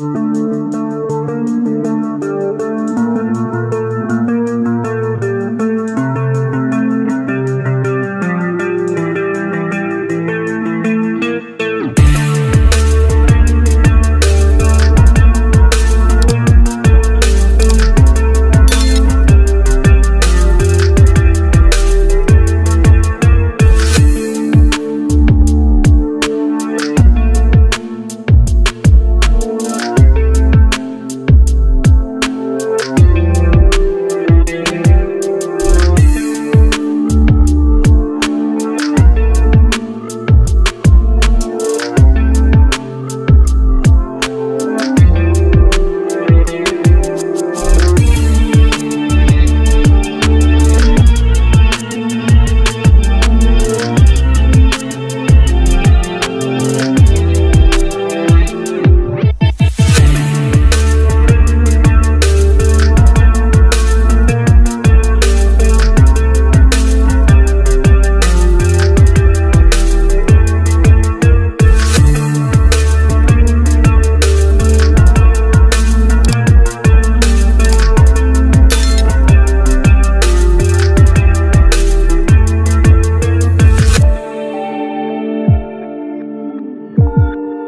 Música